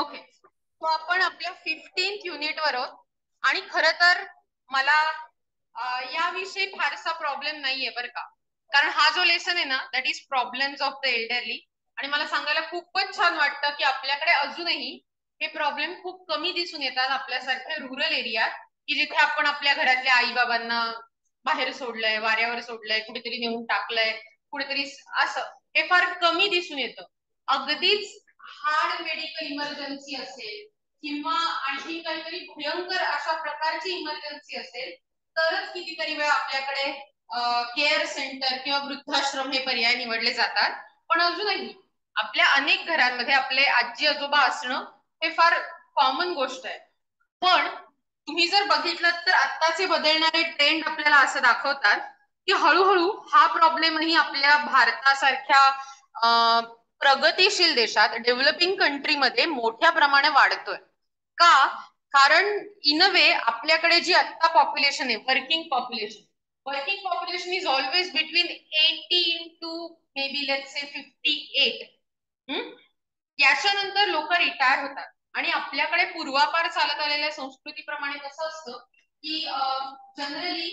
Okay तो आपण आपल्या फिफ्टीन्थ युनिटवर आहोत. आणि खर तर मला याविषयी फारसा प्रॉब्लेम नाहीये बरं का. कारण हा जो लेसन आहे ना that is problems of the elderly आणि मला सांगायला खूपच छान वाटतं की आपल्याकडे अजूनही हे प्रॉब्लेम खूप कमी दिसून येतात आपल्यासारख्या रुरल एरियात की जिथे आपण आपल्या घरातल्या आई बाबांना बाहेर सोडलंय वाऱ्यावर सोडलंय कुठेतरी नेऊन टाकलंय कुठेतरी असं. हे फार कमी दिसून येतं. अगदीच हार्ड मेडिकल इमर्जन्सी असेल किंवा आणखी काहीतरी भयंकर अशा प्रकारची इमर्जन्सी असेल तरच कितीतरी वेळ आपल्याकडे केअर सेंटर किंवा वृद्धाश्रम हे पर्याय निवडले जातात. पण अजूनही आपल्या अनेक घरांमध्ये आपले आजी आजोबा असणं हे फार कॉमन गोष्ट आहे. पण तुम्ही जर बघितलं तर आत्ताचे बदलणारे ट्रेंड आपल्याला असं दाखवतात की हळूहळू हा प्रॉब्लेमही आपल्या भारतासारख्या प्रगतीशील देशात डेव्हलपिंग कंट्रीमध्ये मोठ्या प्रमाणे वाढतोय. का? कारण इन अ वे आपल्याकडे जी आत्ता पॉप्युलेशन आहे working population working population is always between eighteen to may be let say fifty eight याच्यानंतर लोक रिटायर होतात. आणि आपल्याकडे पूर्वापार चालत आलेल्या संस्कृतीप्रमाणे कसं असतं की जनरली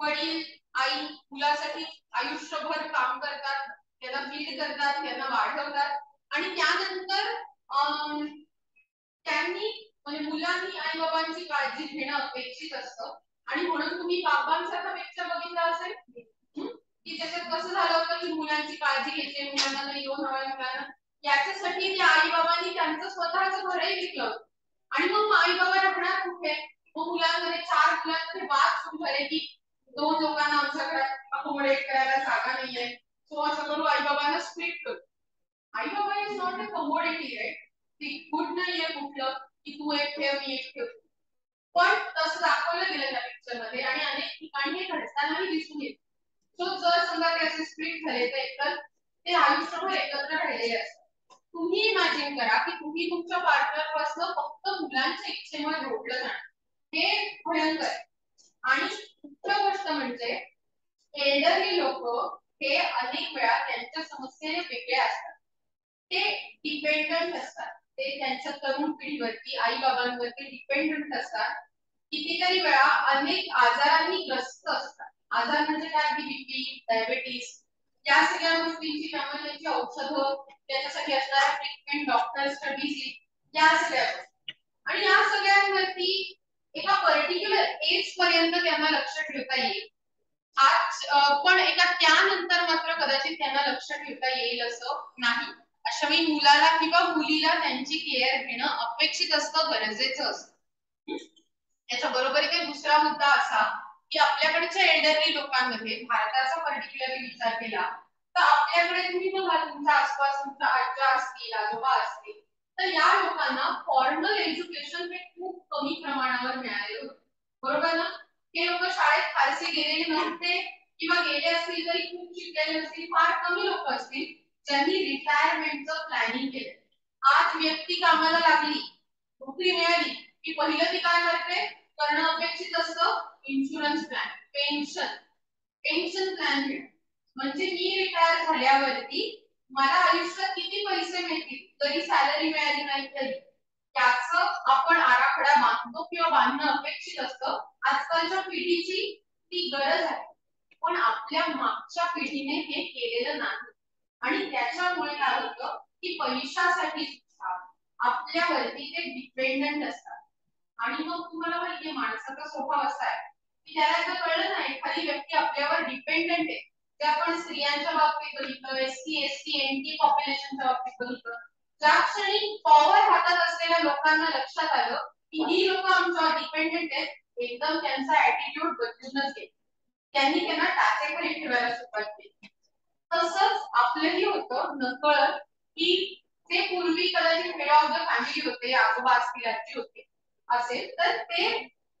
वडील आई मुलासाठी आयुष्यभर काम करतात. त्यांना फीड करतात त्यांना वाढवतात. आणि त्यानंतर त्यांनी म्हणजे मुलांनी आई बाबांची काळजी घेणं अपेक्षित असतं. आणि म्हणून तुम्ही बाबांसारखा पिक्चर बघितला असेल की त्याच्यात कसं झालं होतं की मुलांची काळजी घ्यायची मुलांना नाही येऊन हवं याच्यासाठी त्या आई बाबांनी त्यांचं स्वतःच घरही घेतलं आणि मग आई बाबा राहणार कुठे? मग मुलांमध्ये चार मुलांमध्ये वाद सुरू झाले की दोन लोकांना आमच्या घरात अकोमोडेट करायला जागा नाहीये. सो असं करू आई बाबांना स्प्लिट करू. आई बाबा is not a commodity right ती गुड नाहीये कुठलं की तू एक ठेव मी एक ठेव. पण तसं दाखवलं गेलं त्या पिक्चरमध्ये आणि अनेक ठिकाणी हे घडतानाही दिसून येत. सो जर समजा ते असे स्प्लिट झाले तर एकतर ते आयुष्यभर एकत्र राहिलेले असतात. तुम्ही इमॅजिन करा की तुम्ही तुमच्या पार्टनरपासून फक्त मुलांच्या इच्छेमुळे जोडलं जाणार. हे भयंकर आहे. आणि मुख्य गोष्ट म्हणजे एल्डरली लोक हे अनेक वेळा त्यांच्या समस्येने वेगळे असतात. ते डिपेंडंट असतात. ते त्यांच्या तरुण पिढीवरती आई बाबांवरती डिपेंडंट असतात. कितीतरी वेळा अनेक आजारांनी ग्रस्त असतात. आजार म्हणजे काय? बीपी डायबेटीस या सगळ्या गोष्टींची त्यामुळे त्यांची औषधं त्याच्यासाठी असणाऱ्या ट्रीटमेंट डॉक्टर्सच्या व्हिजिट या सगळ्या आणि या सगळ्यांवरती एका पर्टिक्युलर एज पर्यंत त्यांना लक्ष ठेवता येईल. आज पण एका त्यानंतर मात्र कदाचित त्यांना लक्ष ठेवता येईल असं नाही. अशा वेळी मुलाला किंवा मुलीला त्यांची केअर घेणं अपेक्षित असतं गरजेचं असतं. याच्या बरोबरीने दुसरा मुद्दा असा की आपल्याकडच्या एल्डरली लोकांमध्ये भारताचा पर्टिक्युलरली विचार केला तर आपल्याकडे तुम्ही बघा तुमच्या आसपास तुमचा आजा असतील आजोबा असतील तर या लोकांना फॉर्मल एज्युकेशन हे खूप कमी प्रमाणावर मिळाले होते. बरोबर ना? हे लोक शाळेत फारसे गेलेले नव्हते किंवा गेले असतील तरी खूप शिकलेले असतील फार कमी लोक असतील ज्यांनी रिटायरमेंटचं प्लॅनिंग केलं. आज व्यक्ती कामाला लागली नोकरी मिळाली की पहिलं ती काय करते? करणं अपेक्षित असतं insurance plan pension pension plan म्हणजे मी रिटायर झाल्यावरती मला आयुष्यात किती पैसे मिळतील जरी सॅलरी मिळाली नाही तरी. त्याच आपण आराखडा बांधतो किंवा बांधणं अपेक्षित असतं. आजकालच्या पिढीची ती गरज आहे. पण आपल्या मागच्या पिढीने हे केलेलं नाही. आणि त्याच्यामुळे काय होतं की पैशासाठी आपल्यावरती ते डिपेंडंट असतात. आणि मग तुम्हाला माहितीये माणसाचा स्वभाव असा आहे की त्याला जर कळलं नाही एखादी व्यक्ती आपल्यावर डिपेंडंट आहे. ते आपण स्त्रियांच्या बाबतीत बघितलं S T S T N T पॉप्युलेशनच्या बाबतीत बघितलं. ज्या क्षणी पॉवर हातात असलेल्या लोकांना लक्षात आलं की ही लोक आमच्यावर डिपेंडेंट आहेत. एकदम त्यांचा ऍटिट्यूड बदलूनच गेला. त्यांनी त्यांना टाचेखाली ठेवायला सुरुवात केली. तसंच आपलंही होतं नकळत की ते पूर्वी कदाचित हेड ऑफ द फॅमिली होते आजोबा असतील आजी होते असेल तर ते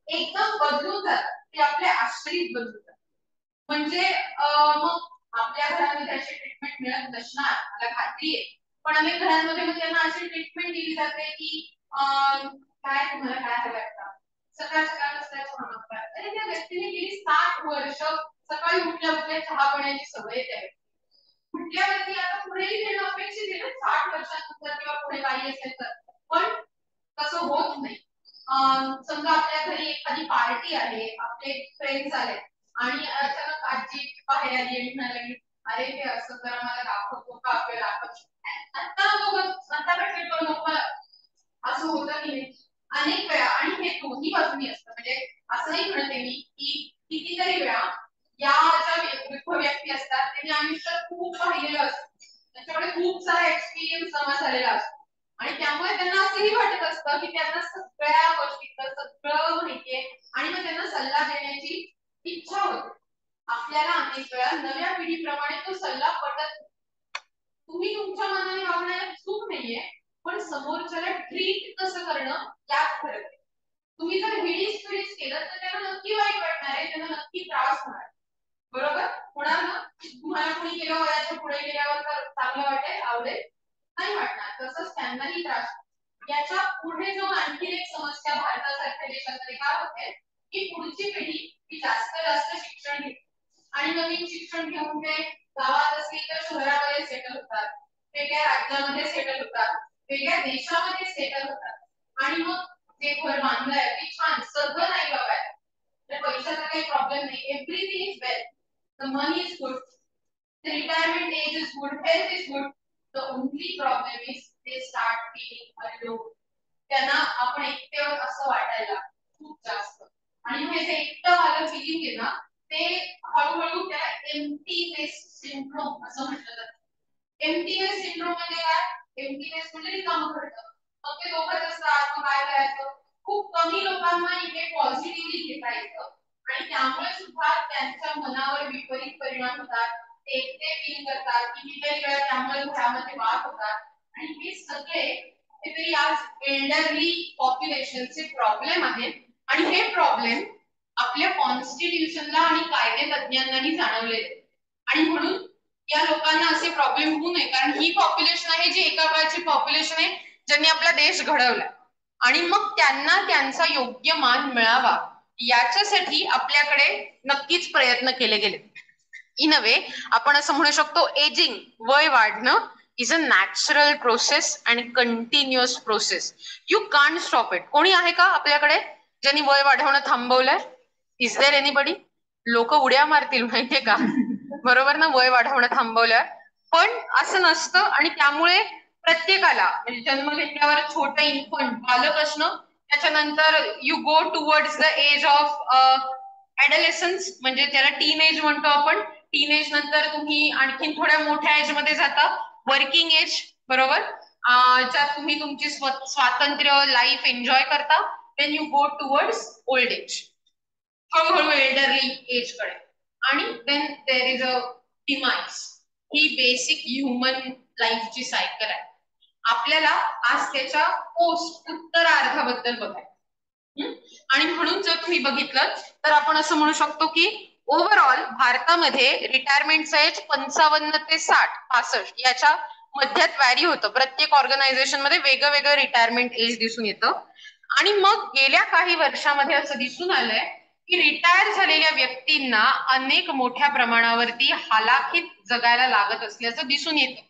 एकदम बदलून जातात. ते आपले आश्रित बदलून जातात. म्हणजे मग आपल्या घरामध्ये त्याची ट्रीटमेंट मिळत नसणार मला खात्री आहे. पण अनेक घरांमध्ये मग त्यांना अशी ट्रीटमेंट दिली जाते की काय तुम्हाला काय हवं का सकाळ सकाळ नसल्याचं म्हणतात अरे त्या व्यक्तीने गेली सात वर्ष सकाळी उठल्या उठल्या चहा पिण्याची सवय त्या कुठल्या व्यक्ती आता पुढेही घेणं अपेक्षित आहे ना साठ वर्षानंतर किंवा पुढे काही असेल तर. पण तसं होत नाही. समजा आपल्या घरी एखादी पार्टी आहे आपले फ्रेंड्स आले आणि अचानक आजी बाहेर आली आणि म्हणाली अरे हे असं जरा मला दाखवतो का आपल्याला आता बघत आता भेटतो नको असं होतं की अनेक वेळा आणि हे दोन्ही बाजूनी असतं. म्हणजे असंही म्हणते मी की कितीतरी वेळा या ज्या वृद्ध व्यक्ती असतात त्यांनी आम्ही तर खूप पाहिलेलं असतं. त्यांच्याकडे खूप सारा एक्सपिरियन्स जमा झालेला असतो. आणि त्यामुळे त्यांना असंही वाटत असतं की त्यांना सगळ्या गोष्टीचं सगळं माहितीये आणि मग त्यांना सल्ला देण्याची इच्छा होते. आपल्याला अनेक वेळा नव्या पिढीप्रमाणे तो सल्ला पटत तुम्ही तुमच्या मनाने वागण्याला चूक नाहीये पण समोरच्याला ट्रीट कसं करणं त्यात फरक तुम्ही जर हिडीस फिडीस केलं तर त्यांना नक्की वाईट वाटणार आहे त्यांना नक्की त्रास होणार बरोबर? होणार ना? तुम्हाला कोणी केलं हो, वयाच्या पुढे गेल्यावर तर चांगलं वाटेल आवडेल. नाही वाटणार. तसंच त्यांनाही त्रास याच्यापुढे जाऊन आणखी एक समस्या भारतासारख्या देशांमध्ये काय होते? की पुढची पिढी ही जास्त जास्त शिक्षण घेते. आणि नवीन शिक्षण घेऊन ते गावात असतील तर शहरामध्ये सेटल होतात. वेगळ्या राज्यामध्ये सेटल होतात. वेगळ्या देशामध्ये सेटल होतात. आणि मग जे घर बांधलंय ते छान सगळं नाही बाबा. तर पैशाचा काही प्रॉब्लेम नाही. Everything is well the money is good the retirement age is good health is good the only problem is they start feeling त्यांना आपण एकटे असं वाटायला खूप जास्त. आणि हे जे एकटं आलं फिलिंग आहे ना ते हळूहळू काय एमटीनेस सिंड्रोम असं म्हटलं जातं. एमटीनेस सिंड्रोम म्हणजे काय? एमटीनेस म्हणजे रिकामं करतं मग ते दोघंच असतात मग काय करायचं खूप कमी लोकांना इथे पॉझिटिव्हली घेता येतं. आणि त्यामुळे सुद्धा त्यांच्या मनावर विपरीत परिणाम होतात. ते एकटे फील करतात कितीतरी वेळा त्यामुळे घरामध्ये वाद होतात. आणि हे सगळे कुठेतरी आज एल्डरली पॉप्युलेशनचे प्रॉब्लेम आहेत. आणि हे प्रॉब्लेम आपल्या कॉन्स्टिट्यूशनला आणि कायदे तज्ञांनाही जाणवले आणि म्हणून या लोकांना असे प्रॉब्लेम होऊ नये कारण ही पॉप्युलेशन आहे जी एका काळची पॉप्युलेशन आहे ज्यांनी आपला देश घडवला आणि मग त्यांना त्यांचा योग्य मान मिळावा याच्यासाठी आपल्याकडे नक्कीच प्रयत्न केले गेले. इन अ वे आपण असं म्हणू शकतो एजिंग वय वाढणं is a natural process and continuous process you can't stop it कोणी आहे का आपल्याकडे ज्यांनी वय वाढवणं थांबवलंय? इज देर एनीबडी लोक उड्या मारतील माहितीये का? बरोबर ना? वय वाढवणं थांबवलं पण असं नसतं आणि त्यामुळे प्रत्येकाला म्हणजे जन्म घेतल्यावर छोटं इन्फंट बालक असणं त्याच्यानंतर you go towards the age of adolescence म्हणजे त्याला टीन एज म्हणतो आपण टीन एज नंतर तुम्ही आणखीन थोड्या मोठ्या एजमध्ये जाता. वर्किंग एज बरोबर? ज्यात तुम्ही तुमची स्वातंत्र्य लाईफ एन्जॉय करता. Then you go towards old age हळूहळू एल्डरली एजकडे आणि then there is a demise he basic human लाईफची सायकल आहे. आपल्याला आज त्याच्या पोस्ट उत्तरार्धाबद्दल बघायचं आणि म्हणून जर तुम्ही बघितलं तर आपण असं म्हणू शकतो की ओव्हरऑल भारतामध्ये रिटायरमेंटचं एज पंचावन्न ते साठ पासष्ट याच्या मध्यात वॅरी होतं. प्रत्येक ऑर्गनायझेशनमध्ये वेगळं वेगळं रिटायरमेंट एज दिसून येतं. आणि मग गेल्या काही वर्षामध्ये असं दिसून आलंय की रिटायर झालेल्या व्यक्तींना अनेक मोठ्या प्रमाणावरती हालाखीत जगायला लागत असल्याचं दिसून येतं.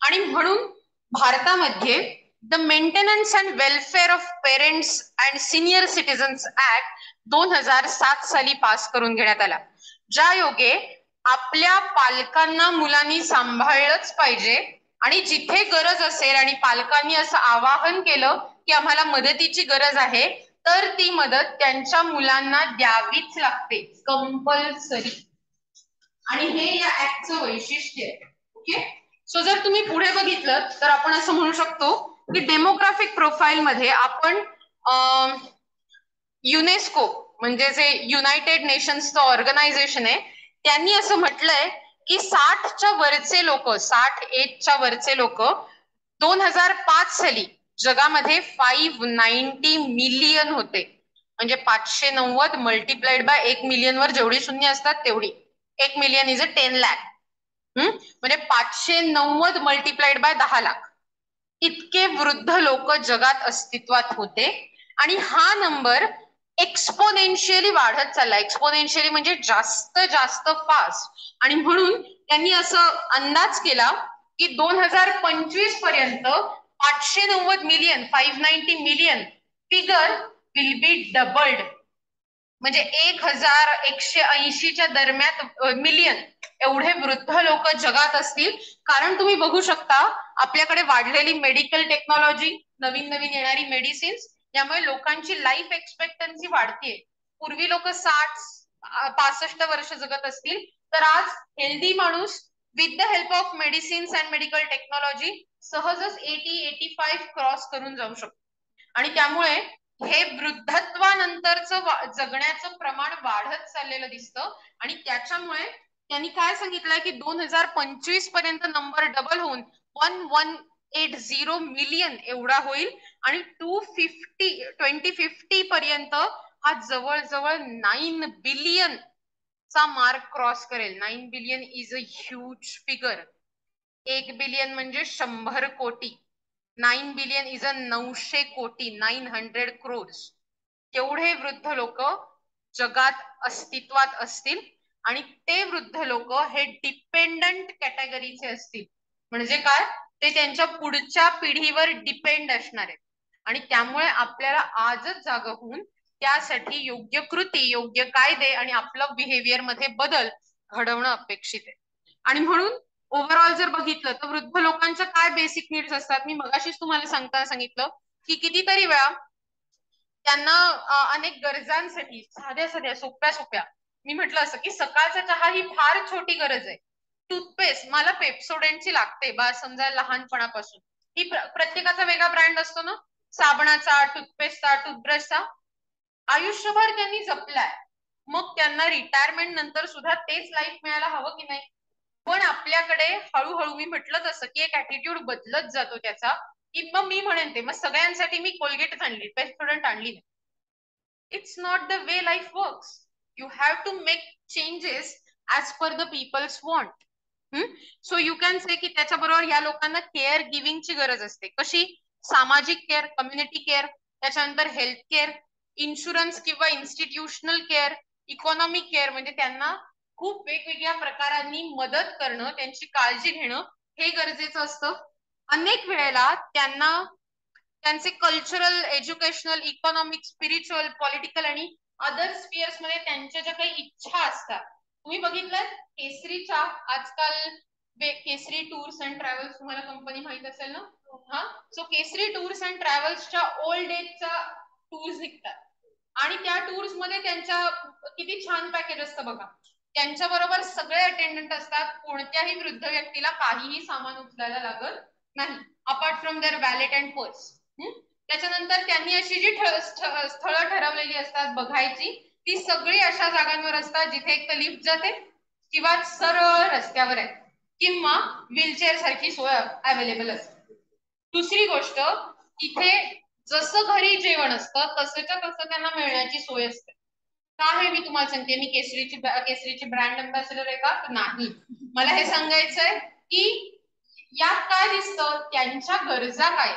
आणि म्हणून भारतामध्ये the maintenance and welfare of parents and senior citizens act दोन हजार सात साली पास करून घेण्यात आला. ज्या योगे आपल्या पालकांना मुलांनी सांभाळलंच पाहिजे आणि जिथे गरज असेल आणि पालकांनी असं आवाहन केलं की आम्हाला मदतीची गरज आहे तर ती मदत त्यांच्या मुलांना द्यावीच लागते. कंपल्सरी. आणि हे या ऍपचं वैशिष्ट्य आहे. ओके? सो जर तुम्ही पुढे बघितलं तर आपण असं म्हणू शकतो की डेमोग्राफिक प्रोफाईल मध्ये आपण युनेस्को म्हणजे जे युनायटेड नेशन्सचं ऑर्गनायझेशन आहे त्यांनी असं म्हटलंय की साठच्या वरचे लोक साठ एजच्या वरचे लोक दोन हजार पाच साली जगामध्ये फाईव्ह नाईन्टी मिलियन होते. म्हणजे पाचशे नव्वद मल्टिप्लाइड बाय एक मिलियन वर जेवढी शून्य असतात तेवढी. एक million is a ten lakh म्हणजे पाचशे नव्वद मल्टिप्लाइड बाय दहा लाख. इतके वृद्ध लोक जगात अस्तित्वात होते. आणि हा नंबर एक्सपोनेन्शियली वाढत चालला एक्सपोनेन्शियली म्हणजे जास्त जास्त फास्ट आणि म्हणून त्यांनी असं अंदाज केला की दोन हजार पंचवीसपर्यंत आठशे नव्वद million five ninety million figure will be doubled म्हणजे एक हजार एकशे ऐंशीच्या दरम्यान मिलियन एवढे वृद्ध लोक जगात असतील. कारण तुम्ही बघू शकता आपल्याकडे वाढलेली मेडिकल टेक्नॉलॉजी नवीन नवीन येणारी मेडिसिन्स यामुळे लोकांची लाईफ एक्सपेक्टन्सी वाढतीये. पूर्वी लोक साठ पासष्ट वर्ष जगत असतील. तर आज हेल्दी माणूस with the help of medicines and medical technology सहजच एटी एटी फाईव्ह क्रॉस करून जाऊ शकतो. आणि त्यामुळे हे वृद्धत्वानंतरचं जगण्याचं प्रमाण वाढत चाललेलं दिसतं. आणि त्याच्यामुळे त्यांनी काय सांगितलंय की दोन हजार पंचवीसपर्यंत नंबर डबल होऊन one one eight zero million एवढा होईल. आणि टू फिफ्टी ट्वेंटी फिफ्टी पर्यंत हा जवळजवळ नाईन बिलियन चा मार्क क्रॉस करेल. Nine billion is a huge figure एक बिलियन म्हणजे शंभर कोटी. नाईन बिलियन इज अ नऊशे कोटी. नाईन हंड्रेड क्रोर्स एवढे वृद्ध लोक जगात अस्तित्वात असतील आणि ते वृद्ध लोक हे डिपेंडंट कॅटेगरीचे असतील. म्हणजे काय? ते त्यांच्या पुढच्या पिढीवर डिपेंड असणार आहेत. आणि त्यामुळे आपल्याला आजच जाग होऊन त्यासाठी योग्य कृती योग्य कायदे आणि आपलं बिहेवियरमध्ये बदल घडवणं अपेक्षित आहे. आणि म्हणून ओव्हरऑल जर बघितलं तर वृद्ध लोकांच्या काय बेसिक नीड्स असतात? मी मगाशीच तुम्हाला सांगताना सांगितलं की कितीतरी वेळा त्यांना अनेक गरजांसाठी साध्या साध्या सोप्या सोप्या. मी म्हटलं असं की सकाळचा चहा ही फार छोटी गरज आहे. टूथपेस्ट मला पेप्सोडेंटची लागते बा समजा लहानपणापासून. ही प्रत्येकाचा वेगळा ब्रँड असतो ना? साबणाचा टूथपेस्टचा टूथब्रशचा आयुष्यभर त्यांनी जपलाय. मग त्यांना रिटायरमेंट नंतर सुद्धा तेच लाईफ मिळायला हवं की नाही? पण आपल्याकडे हळूहळू मी म्हटलं जसं की एक ऍटिट्यूड बदलत जातो त्याचा की मग मी म्हणेन ते मग सगळ्यांसाठी मी कोलगेटच आणली बेस्ट स्टुडंट आणली नाही. It's not the way life works you have to make changes as per the peoples want so you can say की त्याच्याबरोबर या लोकांना केअर गिव्हिंगची गरज असते. कशी? सामाजिक केअर कम्युनिटी केअर त्याच्यानंतर हेल्थ केअर इन्शुरन्स किंवा इन्स्टिट्यूशनल केअर इकॉनॉमिक केअर म्हणजे त्यांना खूप वेगवेगळ्या प्रकारांनी मदत करणं त्यांची काळजी घेणं हे गरजेचं असतं. अनेक वेळेला त्यांना त्यांचे cultural educational economic spiritual political आणि अदर स्पियर्समध्ये त्यांच्या ज्या काही इच्छा असतात. तुम्ही बघितलं केसरीच्या आजकाल केसरी टूर्स अँड ट्रॅव्हल्स तुम्हाला कंपनी माहीत असेल ना? हा? सो केसरी टूर्स अँड ट्रॅव्हल्सच्या ओल्ड एजचा टूर्स निघतात. आणि त्या टूर्समध्ये त्यांच्या किती छान पॅकेज असतं बघा. त्यांच्या बरोबर सगळे अटेंडंट असतात. कोणत्याही वृद्ध व्यक्तीला काहीही सामान उचलायला लागत नाही apart from there wallet and purse त्याच्यानंतर त्यांनी अशी जी स्थळं ठरवलेली असतात बघायची ती सगळी अशा जागांवर असतात जिथे एक तर लिफ्ट जाते किंवा सरळ रस्त्यावर आहे. किंवा व्हीलचेअर सारखी सोय अवेलेबल असते. दुसरी गोष्ट इथे जसं घरी जेवण असतं तसंच्या तसं त्यांना मिळण्याची सोय असते. का हे मी तुम्हाला सांगते? मी केसरीची केसरीची ब्रँड अँबॅसिडर आहे का? नाही. मला हे सांगायचंय की यात काय दिसतं? त्यांच्या गरजा काय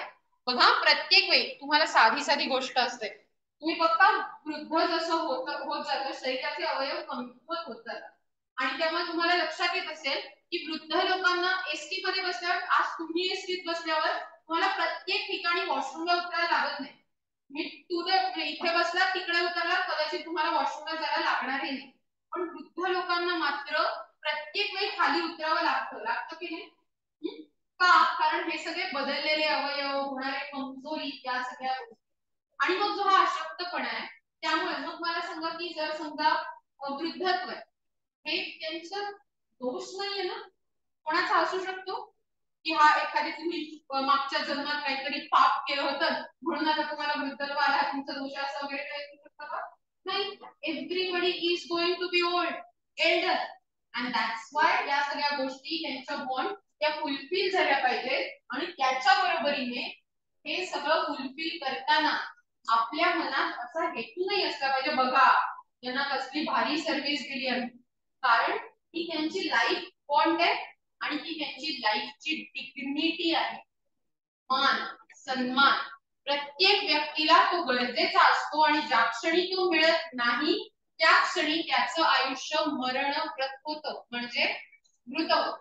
बघा प्रत्येक वेळी तुम्हाला साधी साधी गोष्ट असते. तुम्ही बघता वृद्ध जसं होत होत जातं शरीराचे अवयव कमकुवत होत जातात. आणि त्यामुळे तुम्हाला लक्षात येत असेल की वृद्ध लोकांना एसटी मध्ये बसल्यावर आज तुम्ही एसटीत बसल्यावर तुम्हाला प्रत्येक ठिकाणी वॉशरूमला उतरायला लागत नाही. मी तू म्हणजे इथे बसला तिकडे उतरला कदाचित तुम्हाला वॉशरूमला जायला लागणारही नाही. पण वृद्ध लोकांना मात्र प्रत्येक वेळी खाली उतरावं लागतं. लागतं की नाही? का? कारण हे सगळे बदललेले अवयव होणारे कमजोरी या सगळ्या गोष्टी. आणि मग जो हा अशक्तपणा आहे त्यामुळे मग मला सांगा की जर समजा वृद्धत्व हे त्यांचं दोष नाहीये ना? कोणाचा असू शकतो? की हा एखादी तुम्ही मागच्या जन्मात काहीतरी पाप केलं होतं म्हणून आता तुम्हाला वृद्धत्व आला तुमचा दोष असं वगैरे काही शकता का? नाही everybody is going to be old elder and that's why या सगळ्या गोष्टी त्यांच्या बॉन्ड त्या फुलफिल झाल्या पाहिजेत. आणि त्याच्या बरोबरीने हे सगळं फुलफिल करताना आपल्या मनात असा हेतू नाही असला पाहिजे बघा त्यांना कसली भारी सर्व्हिस दिली आहे. कारण ही त्यांची लाईफ बॉन्ड आहे. आणि ती त्यांची लाईफची डिग्निटी आहे. मान सन्मान. प्रत्येक व्यक्तीला तो गरजेचा असतो आणि ज्या क्षणी तो मिळत नाही त्या क्षणी त्याचं आयुष्य मरण होत म्हणजे मृत होत.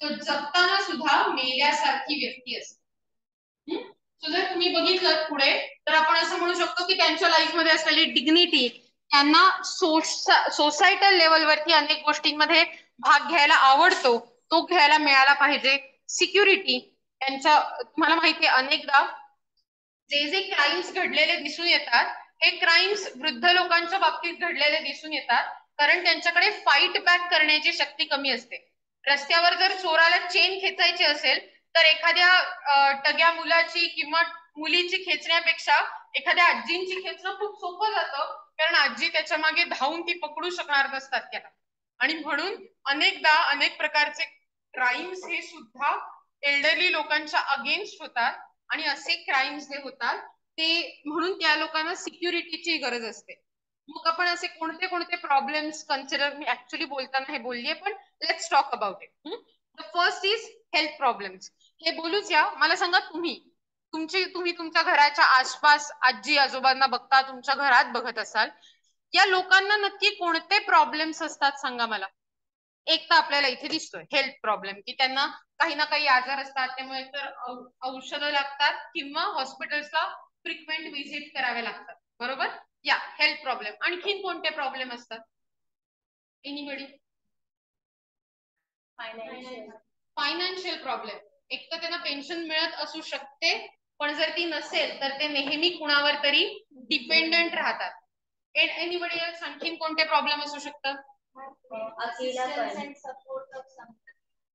तो जगताना सुद्धा मेल्यासारखी व्यक्ती असते. सो जर तुम्ही बघितलं पुढे तर आपण असं म्हणू शकतो की त्यांच्या लाईफमध्ये असलेली डिग्निटी त्यांना सोसायटल लेवलवरती अनेक गोष्टींमध्ये भाग घ्यायला आवडतो तो घ्यायला मिळाला पाहिजे. सिक्युरिटी त्यांच्या तुम्हाला माहिती आहे अनेकदा जे जे क्राईम्स घडलेले दिसून येतात हे क्राईम्स वृद्ध लोकांच्या बाबतीत घडलेले दिसून येतात कारण त्यांच्याकडे फाईट बॅक करण्याची शक्ती कमी असते. रस्त्यावर जर चोराला चेन खेचायची असेल तर एखाद्या टग्या मुलाची किंवा मुलीची खेचण्यापेक्षा एखाद्या आजींची खेचणं खूप सोपं जातं कारण आजी त्याच्यामागे धावून ती पकडू शकणार नसतात त्याला. आणि म्हणून अनेकदा अनेक प्रकारचे क्राईम्स हे सुद्धा एल्डरली लोकांच्या अगेन्स्ट होतात आणि असे क्राईम्स जे होतात ते म्हणून त्या लोकांना सिक्युरिटीची गरज असते. मग आपण असे कोणते कोणते प्रॉब्लेम्स कन्सिडर मी ऍक्च्युली बोलताना हे बोललीये पण let's talk about it the first is health problems हे बोलूच या मला सांगा तुम्ही. तुमची तुम्ही तुमच्या घराच्या आसपास आजी आजोबांना बघता तुमच्या घरात बघत असाल या लोकांना नक्की कोणते प्रॉब्लेम्स असतात सांगा मला. एक तर आपल्याला इथे दिसतोय हेल्थ प्रॉब्लेम की त्यांना काही ना काही आजार असतात त्यामुळे तर औषधं लागतात किंवा हॉस्पिटल्सला फ्रिक्वेंट व्हिजिट करावे लागतात. बरोबर? या हेल्थ प्रॉब्लेम आणखीन कोणते प्रॉब्लेम असतात? एनिबडी फायनान्शियल प्रॉब्लेम एक तर त्यांना पेन्शन मिळत असू शकते पण जर ती नसेल तर ते नेहमी कुणावर तरी डिपेंडंट राहतात. एनिबडी आणखीन कोणते प्रॉब्लेम असू शकतात?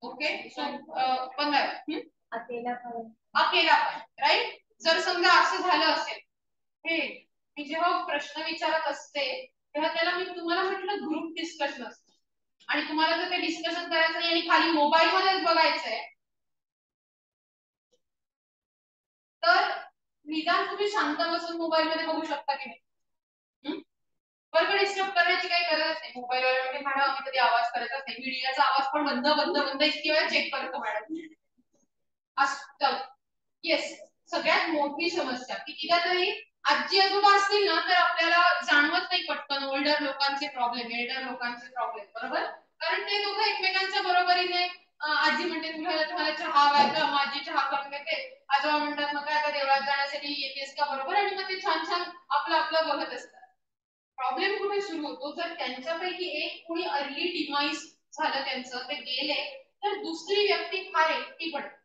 ओके बघा अकेला राईट जर समजा असं झालं असेल हे मी जेव्हा प्रश्न विचारत असते तेव्हा त्याला मी तुम्हाला म्हटलं ग्रुप डिस्कशन असतं. आणि तुम्हाला जर ते डिस्कशन करायचं आणि खाली मोबाईल मध्येच बघायचंय तर निदान तुम्ही शांत बसून मोबाईल मध्ये बघू शकता की नाही. पण डिस्टर्ब करण्याची काही गरज नाही. मोबाईल वर म्हणजे मॅडम आम्ही कधी आवाज करत नाही. मीडियाचा आवाज पण बंद बंद बंद इतकी वेळा चेक करतो मॅडम येस सगळ्यात मोठी समस्या. कितीदा तरी आजी आजोबा असतील ना तर आपल्याला जाणवत नाही पटकन. ओल्डर लोकांचे प्रॉब्लेम एल्डर लोकांचे प्रॉब्लेम बरोबर? कारण ते दोघं एकमेकांच्या बरोबरीने आजी म्हणते तुला तुम्हाला चहा व्हायचं माझी चहा करून देते. आजोबा म्हणतात मग काय आता देवळात जाण्यासाठी येतेस का? बरोबर? आणि मग ते छान छान आपलं आपलं बघत असतात. प्रॉब्लेम कुठे सुरू होतो. जर त्यांच्यापैकी एक कोणी अर्ली डिमाइज झालं त्यांचं ते गेले तर दुसरी व्यक्ती फार एकटी पडते.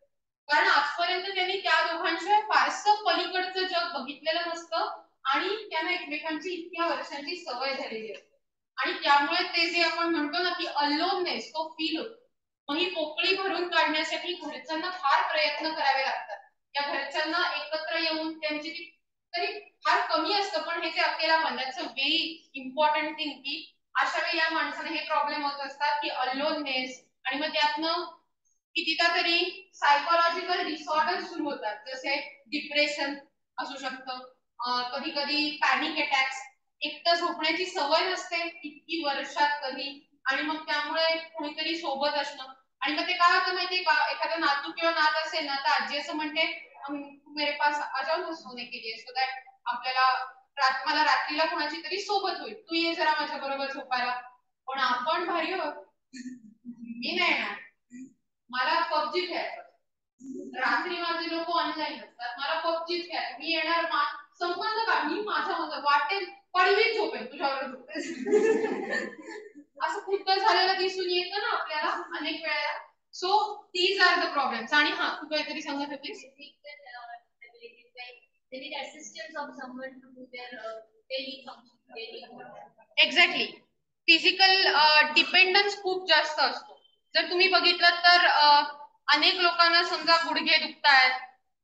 कारण आजपर्यंत त्यांनी त्या दोघांशिवाय फारसं पलीकडचं जग बघितलेलं नसतं आणि त्यांना एकमेकांची इतक्या वर्षांची सवय झालेली असते. आणि त्यामुळे ते जे आपण म्हणतो ना की अलोननेस तो फील होतो. मग ही पोकळी भरून काढण्यासाठी घरच्यांना फार प्रयत्न करावे लागतात. त्या घरच्यांना एकत्र येऊन त्यांची ती तरी फार कमी असतं पण हे जे आपल्याला दॅट्स व्हेरी इम्पॉर्टंट थिंग की अशा वेळी या माणसाने हे प्रॉब्लेम होत असतात की अलोननेस आणि मग त्यातनं कितीदा तरी सायकोलॉजिकल डिसऑर्डर सुरू होतात. जसे डिप्रेशन असू शकतं कधी कधी पॅनिक अटॅक्स एकटं झोपण्याची सवय नसते इतकी वर्षात कधी आणि मग त्यामुळे कोणीतरी सोबत असणं. आणि मग ते काय होतं माहितीये का? एखादा नातू किंवा नात असेल ना तर आजी असं म्हणते मेरे पास आजाऊ ना सोने के लिए सो दॅट आपल्याला मला रात्रीला कोणाची तरी सोबत होईल. तू ये जरा माझ्या बरोबर झोपायला. पण आपण भारी हो मी नाही येणार. मला पबजी खेळायचं रात्री माझे लोक ऑनलाईन असतात. मला पबजी खेळायचं. मी येणार संबंध का? मी माझा वाटेल. पडवीत झोपेल. तुझ्यावर झोपेल. असं खूप झालेलं दिसून येतं ना आपल्याला अनेक वेळेला. So these are the problems आणि हा तू काहीतरी सांगत होतीस? एक्झॅक्टली फिजिकल डिपेंडन्स खूप जास्त असतो. जर तुम्ही बघितलं तर uh, अनेक लोकांना समजा गुडघे दुखतायत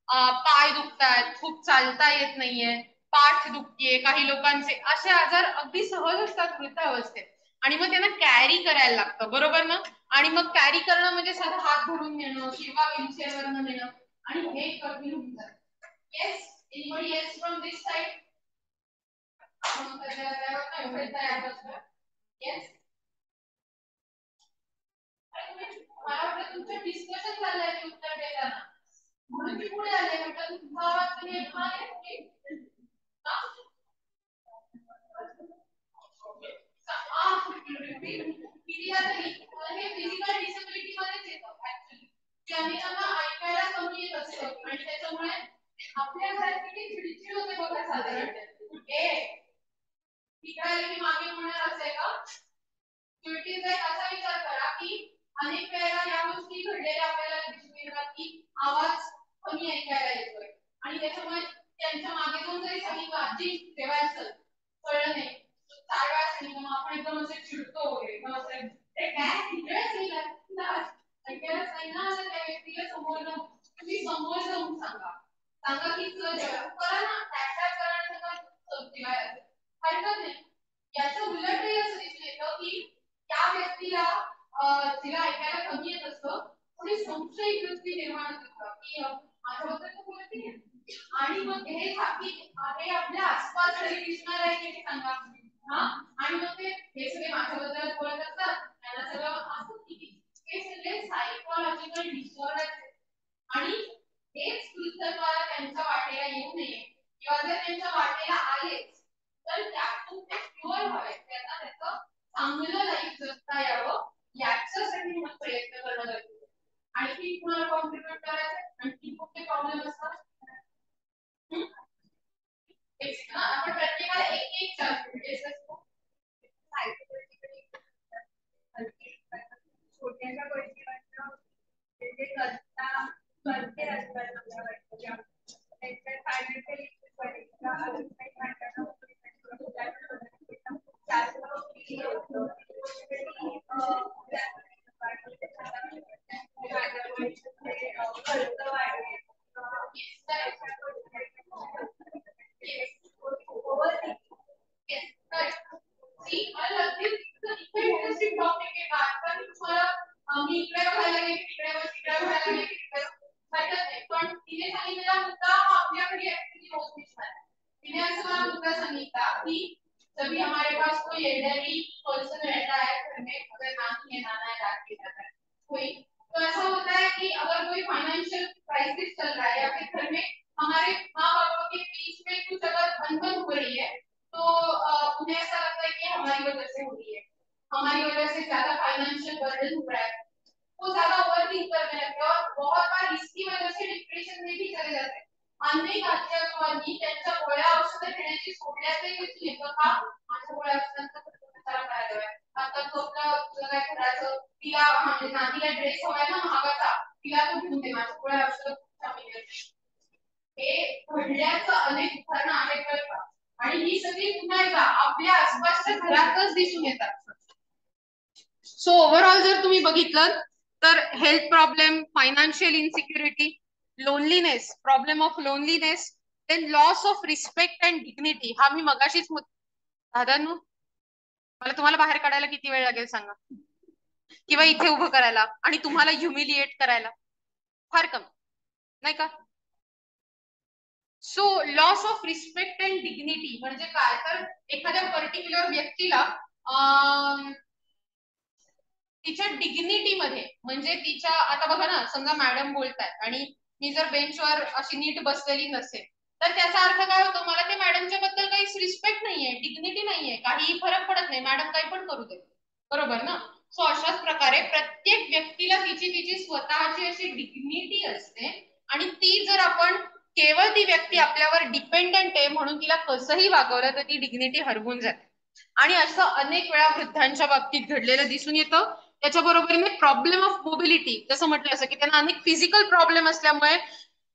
uh, पाय दुखतायत खूप चालता येत नाहीये पाठ दुखतीये काही लोकांचे असे आजार अगदी सहज असतात वृद्धावस्थेत आणि मग त्यांना कॅरी करायला लागतं बरोबर ना? आणि मग कॅरी करणं म्हणजे साधं हात धरून नेणं किंवा व्हीलचेअरवरनं नेणं आणि हे कठीण होऊन yes anybody yes from this side yes मला तुमचं डिस्कशन झालंय उत्तर देताना म्हणून मी पुढे आले म्हटलं तुमचा आवाज़ कितीदा तरी हे फ़िज़िकल डिसेबिलिटी मध्येच येतं ऍक्च्युली त्यांनी त्यांना ऐकायला कमी येत असतं आणि त्याच्यामुळे आपल्या घरात चिडचिड होते बघा साधारण मागे म्हणणार असे का? चिडचिडचा एक असा विचार करा की अनेक वेळेला या गोष्टी घडलेल्या आपल्याला दिसून येतात की आवाज कमी ऐकायला येतोय. आणि त्याच्यामुळे त्यांच्या मागे जाऊन जरी सांगितलं आजी ठेवायचं कळलं नाही. चार वेळा सांगितलं मग आपण एकदम असे चिडतो वगैरे. एकदम असं ते काय? तिकडे सांगितलं त्या व्यक्तीला समोर जाऊन. तुम्ही समोर जाऊन सांगा. सांगा की तुला जेवण करा ना टॅट करा हरकत नाही याचं उलटही असं दिसून येतं की त्या व्यक्तीला तिला ऐकायला कमी येत असतं थोडी संशय वृत्ती निर्माण होत की माझ्याबद्दल तर बोलते आणि मग हे हे आपल्या आसपास जरी दिसणार आहे की सांगा हा आणि मग ते हे सगळे माझ्याबद्दल बोलत असतात त्यांना सगळं असं की हे सगळे सायकोलॉजिकल डिसऑर्डर आणि हेच कृत्यद्वारा त्यांच्या वाटेला येऊ नये. किंवा जर त्यांच्या वाटेला आलेच तर त्यातून ते प्युअर व्हावे. त्यांना त्याचं चांगलं लाईफ जगता यावं याच्यासाठी मग प्रयत्न करणं गरजेचं आणखी कुणाला कॉन्ट्रीब्युट करायचं? आणखी कुठले प्रॉब्लेम असतात आपण प्रत्येकाला एक एक चान्स डिस्कस छोट्याशा गोष्टीवरनं ते करता परीक्षा सो ओव्हरऑल जर तुम्ही बघितलं तर health problem financial insecurity loneliness problem of loneliness then loss of respect and dignity हा मी मगाशीच दादांनो मला तुम्हाला बाहेर काढायला किती वेळ लागेल सांगा? किंवा इथे उभं करायला आणि तुम्हाला ह्युमिलिएट करायला. फार कमी. नाही का? So loss of respect and dignity म्हणजे काय? तर एखाद्या पर्टिक्युलर व्यक्तीला तिच्या डिग्निटी मध्ये म्हणजे तिच्या आता बघा ना समजा मॅडम बोलताय आणि मी जर बेंचवर अशी नीट बसलेली नसेल तर त्याचा अर्थ काय होतो? मला ते मॅडमच्या बद्दल काहीच रिस्पेक्ट नाहीये डिग्निटी नाहीये काहीही फरक पडत नाही मॅडम काही पण करू दे बरोबर ना? सो अशाच प्रकारे प्रत्येक व्यक्तीला तिची तिची स्वतःची अशी डिग्निटी असते आणि ती जर आपण केवळ ती व्यक्ती आपल्यावर डिपेंडंट आहे म्हणून तिला कसंही वागवलं तर ती डिग्निटी हरवून जाते. आणि असं अनेक वेळा वृद्धांच्या बाबतीत घडलेलं दिसून येतं. त्याच्याबरोबरीने प्रॉब्लेम ऑफ मोबिलिटी जसं म्हटलं असं की त्यांना अनेक फिजिकल प्रॉब्लेम असल्यामुळे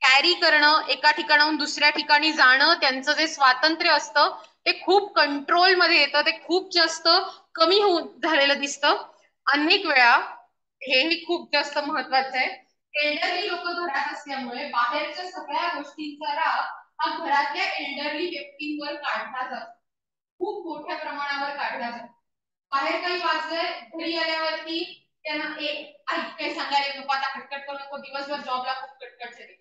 कॅरी करणं एका ठिकाणाहून दुसऱ्या ठिकाणी जाणं त्यांचं जे स्वातंत्र्य असतं ते खूप कंट्रोलमध्ये येतं ते खूप जास्त कमी होऊन झालेलं दिसतं. अनेक वेळा हेही खूप जास्त महत्वाचं आहे. एल्डरली लोक घरात असल्यामुळे बाहेरच्या सगळ्या गोष्टींचा राग हा घरातल्या एल्डरली व्यक्तींवर काढला जातो. खूप मोठ्या प्रमाणावर काढला जातो. बाहेर काही वाचलंय घरी आल्यावरती त्यांना एक आई काही सांगायला नको आता खटखट करू नको दिवसभर जॉबला खूप कटकट झाली.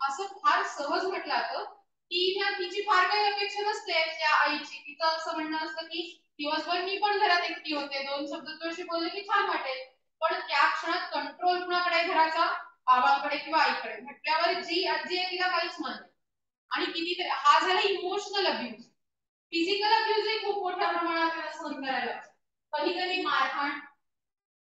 असं फार सहज म्हटलं जातं. की ह्या तिची फार काही अपेक्षा नसते त्या आईची. तिचं असं म्हणणं असतं की दिवसभर मी पण घरात एकटी होते. दोन शब्द तुळशी बोलले की छान वाटेल. पण त्या क्षणात कंट्रोल कुणाकडे? घराचा बाबांकडे किंवा आईकडे. म्हटल्यावर जी आजी आहे तिला काहीच मानते आणि किती हा झाला इमोशनल अब्युज फिजिकल अब्युज हे खूप मोठ्या प्रमाणात सहन करायला कधी कधी मारहाण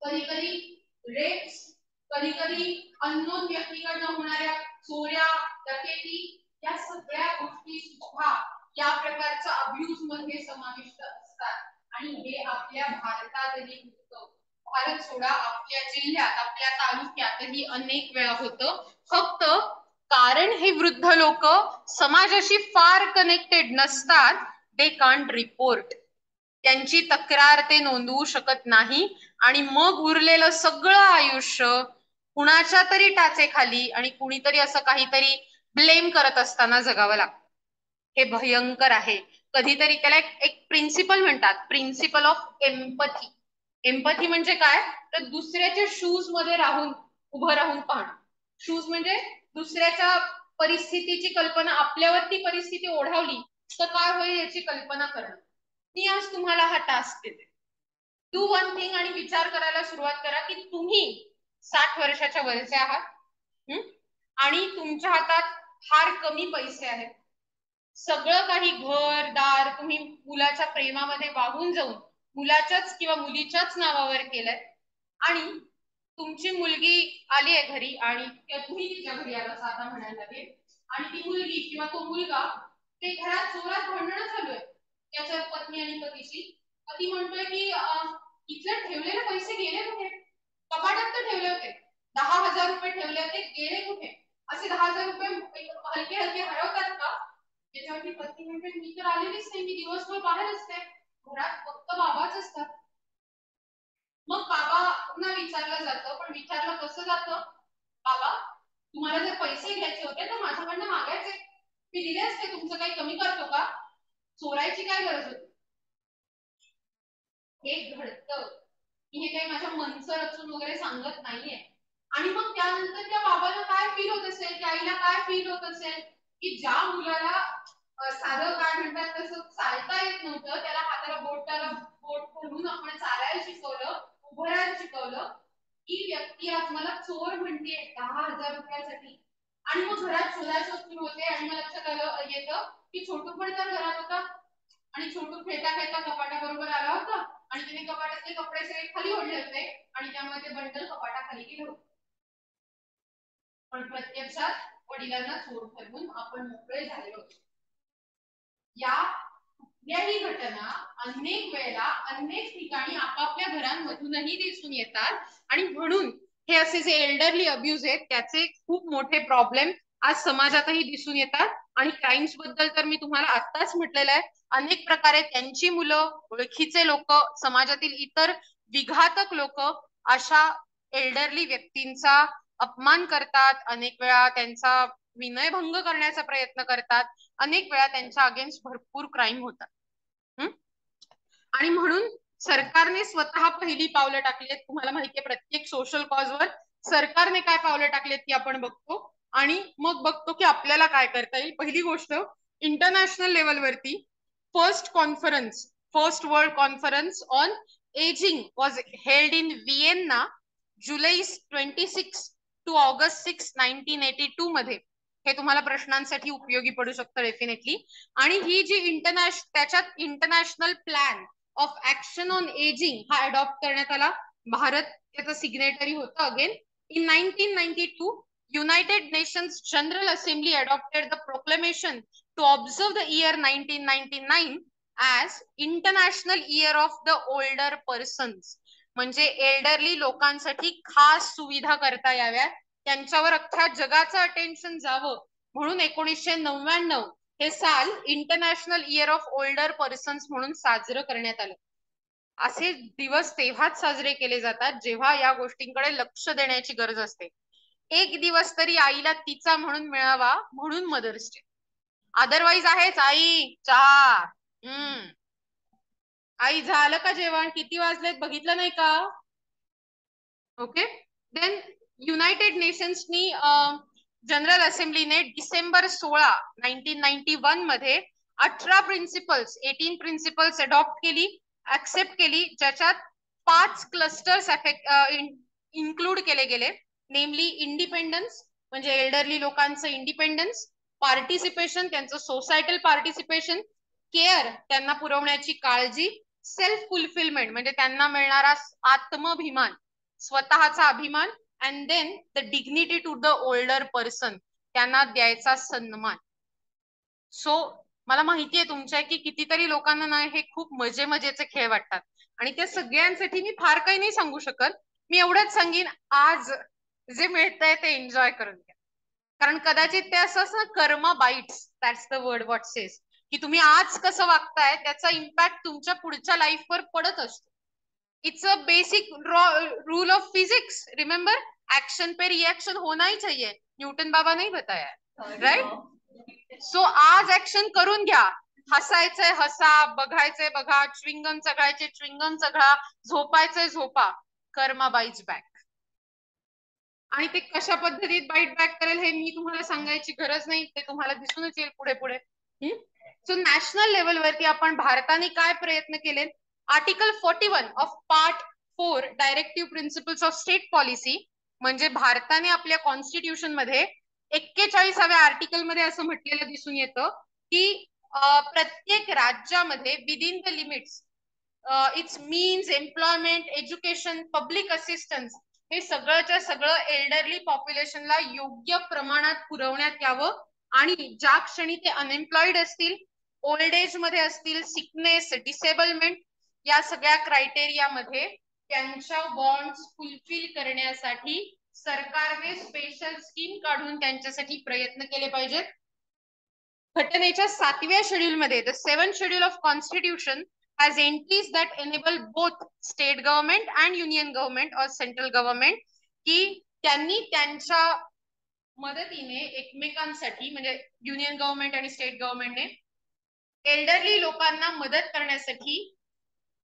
कधी कधी रेप्स कधी कधी अननोन व्यक्तीकडनं होणाऱ्या चोऱ्या डकेती या सगळ्या गोष्टी सुद्धा या प्रकारच्या अब्युजमध्ये समाविष्ट असतात. आणि हे आपल्या भारतातही होतं. भारत सोडा आपल्या जिल्ह्यात आपल्या तालुक्यातही अनेक वेळा होतं. फक्त कारण हे वृद्ध लोक समाजाशी फार कनेक्टेड नसतात. दे कांट रिपोर्ट त्यांची तक्रार ते नोंदवू शकत नाही. आणि मग उरलेलं सगळं आयुष्य कुणाच्या तरी टाचेखाली आणि कुणीतरी असं काहीतरी ब्लेम करत असताना जगावं लागतं. हे भयंकर आहे. कधीतरी त्याला एक एक प्रिन्सिपल म्हणतात. प्रिन्सिपल ऑफ एम्पथी एम्पथी म्हणजे काय? तर दुसऱ्याच्या शूजमध्ये राहून उभं राहून पाहणं. शूज म्हणजे दुसऱ्याच्या परिस्थितीची कल्पना आपल्यावरती परिस्थिती ओढावली तर काय होईल याची कल्पना करणं. मी आज तुम्हाला हा टास्क देते. डू वन थिंग आणि विचार करायला सुरुवात करा की तुम्ही साठ वर्षाच्या वरचे आहात आणि तुमच्या हातात फार कमी पैसे आहेत. सगळं काही घर दार तुम्ही मुलाच्या प्रेमामध्ये वाहून जाऊन मुलाच्याच किंवा मुलीच्याच नावावर केलंय. आणि तुमची मुलगी आली आहे घरी आणि तुम्ही तिच्या घरी आला साधा म्हणायला लागेल. आणि ती मुलगी किंवा तो मुलगा ते घरात जोरात भांडणं चालू आहे त्याच्या पत्नी आणि पतीशी पती म्हणतोय की इथले ठेवलेले पैसे गेले कुठे? कपाटात तर ठेवले होते. दहा हजार रुपये ठेवले होते गेले कुठे? असे दहा हजार रुपये हलके हलके हरवतात का? त्याच्यावरती पत्नी म्हणते मी तर आलेलीच नाही मी दिवसभर बाहेर असते. घरात फक्त बाबाच असतात. मग बाबांना विचारलं जातं पण विचारलं कसं जातं? बाबा तुम्हाला जर पैसे घ्यायचे होते तर माझ्याकडनं मागायचे. मी दिले असते तुमचं काही कमी करतो का? चोरायची काय गरज होती? हे घडतं. की हे काही माझ्या मनचं रचून वगैरे सांगत नाहीये. आणि मग त्यानंतर त्या बाबाला काय फील होत असेल? त्या आईला काय फील होत असेल? की ज्या मुलाला साधं काय म्हणतात तसं चालता येत नव्हतं त्याला हाताला बोटाला बोट खोलून आपण चालायला शिकवलं उभं राहायला शिकवलं ही व्यक्ती आज मला चोर म्हणते दहा हजार रुपयासाठी. आणि मग घरात शोधायला सुरू होते आणि मला लक्षात आलं येतं की छोटू पण तर घरात होता आणि छोटू खेळता खेळता कपाटा बरोबर आला होता आणि तिने कपाटातले कपडे सगळे खाली ओढले होते आणि त्यामुळे ते बंडल कपाटाखाली गेलं होतं. पण प्रत्यक्षात वडिलांना चोर ठरवून आपण मोकळे झालेलो होतो. या कुठल्याही घटना अनेक वेळेला अनेक ठिकाणी आपापल्या घरांमधूनही दिसून येतात आणि म्हणून हे असे जे एल्डरली अब्युज आहेत त्याचे खूप मोठे प्रॉब्लेम आज समाजातही दिसून येतात. आणि क्राईम्सबद्दल तर मी तुम्हाला आत्ताच म्हटलेलं आहे. अनेक प्रकारे त्यांची मुलं ओळखीचे लोक समाजातील इतर विघातक लोक अशा एल्डरली व्यक्तींचा अपमान करतात. अनेक वेळा त्यांचा विनयभंग करण्याचा प्रयत्न करतात. अनेक वेळा त्यांच्या अगेन्स्ट भरपूर क्राईम होतात. आणि म्हणून सरकारने स्वतः पहिली पावलं टाकली तुम्हाला माहितीये प्रत्येक सोशल कॉजवर सरकारने काय पावलं टाकलेत ती आपण बघतो. आणि मग बघतो की आपल्याला काय करता येईल. पहिली गोष्ट इंटरनॅशनल लेवलवरती first conference first world conference on aging was held in Vienna July twenty six to August six nineteen eighty two मध्ये. हे तुम्हाला प्रश्नांसाठी उपयोगी पडू शकतं डेफिनेटली आणि ही जी इंटरनॅश त्याच्यात international plan of action on aging हा अडॉप्ट करण्यात आला. भारत त्याचं सिग्नेटरी होतं again in nineteen ninety two United Nations General Assembly adopted the proclamation to observe the year nineteen ninety nine as international year of the older persons म्हणजे elderly लोकांसाठी खास सुविधा करता याव्यात त्यांच्यावर अख्ख्या जगाचं अटेन्शन जावं. म्हणून एकोणीसशे नव्याण्णव हे साल international year of older persons म्हणून साजरं करण्यात आलं. असे दिवस तेव्हाच साजरे केले जातात जेव्हा या गोष्टींकडे लक्ष देण्याची गरज असते. एक दिवस तरी आईला तिचा म्हणून मिळावा म्हणून मदर्स डे अदरवाईज आहेच आई चहा हम्म. आई झालं का जेवण? किती वाजलेत? बघितलं नाही का? ओके देन युनायटेड नेशन्सनी जनरल असेंब्लीने डिसेंबर सोळा नाईन्टीन नाईन्टी वनमध्ये अठरा प्रिन्सिपल्स एटीन प्रिन्सिपल्स अडॉप्ट केली ऍक्सेप्ट केली ज्याच्यात पाच क्लस्टर्स इन्क्लूड केले गेले. नेमली इंडिपेंडन्स म्हणजे एल्डरली लोकांचं इंडिपेंडन्स पार्टिसिपेशन त्यांचं सोसायटल पार्टिसिपेशन केअर त्यांना पुरवण्याची काळजी सेल्फ फुलफिलमेंट म्हणजे त्यांना मिळणारा आत्माभिमान स्वतःचा अभिमान and then the dignity to the older person त्यांना द्यायचा सन्मान. सो मला माहितीये तुमच्या की कितीतरी लोकांना ना हे खूप मजे मजेचे खेळ वाटतात. आणि त्या सगळ्यांसाठी मी फार काही नाही सांगू शकत. मी एवढंच सांगेन आज जे मिळतंय ते एन्जॉय करून घ्या. कारण कदाचित ते असं ना karma bites that's the word what says की तुम्ही आज कसं वागताय त्याचा इम्पॅक्ट तुमच्या पुढच्या लाईफवर पडत असतो. It's a basic rule of physics remember action pay reaction होना ही चाहिए. न्यूटन बाबा नाही बताया. राईट सो आज ऍक्शन करून घ्या. हसायचंय हसा बघायचंय बघा. Chewing gum चघळायचे chewing gum चघळा. झोपायचंय झोपा. कर्मा बाईज बॅक आणि ते कशा पद्धतीत बाईट बॅक करेल हे मी तुम्हाला सांगायची गरज नाही. ते तुम्हाला दिसूनच येईल पुढे पुढे. सो नॅशनल लेवलवरती आपण भारताने काय प्रयत्न केले? Article forty one of part four directive principles of state policy म्हणजे भारताने आपल्या कॉन्स्टिट्यूशनमध्ये एक्केचाळीसाव्या आर्टिकलमध्ये असं म्हटलेलं दिसून येतं की प्रत्येक राज्यामध्ये within the limits it's means employment education public assistance हे सगळंच्या सगळं एल्डरली पॉप्युलेशनला योग्य प्रमाणात पुरवण्यात यावं. आणि ज्या क्षणी ते अनएम्प्लॉईड असतील ओल्ड एजमध्ये असतील सिकनेस डिसेबलमेंट या सगळ्या क्रायटेरियामध्ये त्यांच्या बॉन्ड फुलफिल करण्यासाठी सरकारने स्पेशल स्कीम काढून त्यांच्यासाठी प्रयत्न केले पाहिजेत. घटनेच्या सातव्या शेड्यूल मध्ये the seven schedule of constitution has entries that enable both state government and union government or central government की त्यांनी त्यांच्या मदतीने एकमेकांसाठी म्हणजे युनियन गव्हर्नमेंट आणि स्टेट गव्हर्नमेंटने एल्डरली लोकांना मदत करण्यासाठी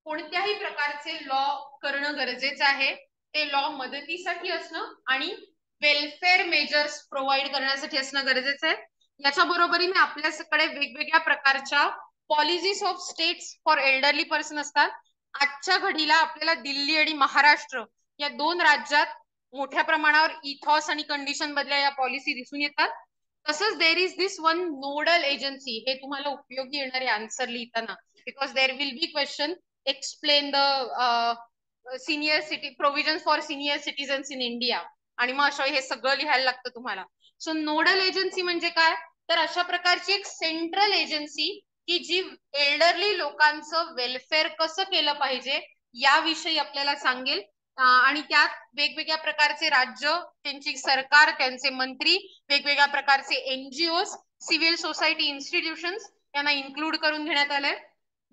कोणत्याही प्रकारचे लॉ करणं गरजेचं आहे. ते लॉ मदतीसाठी असणं आणि वेलफेअर मेजर्स प्रोव्हाइड करण्यासाठी असणं गरजेचं आहे. याच्या बरोबरीने आपल्याकडे वेगवेगळ्या प्रकारच्या policies of states for elderly person असतात. आजच्या घडीला आपल्याला दिल्ली आणि महाराष्ट्र या दोन राज्यात मोठ्या प्रमाणावर इथॉस आणि कंडिशन मधल्या या पॉलिसी दिसून येतात. तसंच there is this one nodal agency हे तुम्हाला उपयोगी येणारे आन्सर लिहिताना. Because there will be question explain the senior city provision for senior citizens in India आणि मग अशा हे सगळं लिहायला लागतं तुम्हाला. सो नोडल एजन्सी म्हणजे काय? तर अशा प्रकारची एक सेंट्रल एजन्सी की जी एल्डरली लोकांचं वेलफेअर कसं केलं पाहिजे याविषयी आपल्याला सांगेल. आणि त्यात वेगवेगळ्या प्रकारचे राज्य त्यांची सरकार त्यांचे मंत्री वेगवेगळ्या प्रकारचे एनजीओ सिव्हिल सोसायटी इन्स्टिट्यूशन्स यांना इन्क्लूड करून घेण्यात आलंय.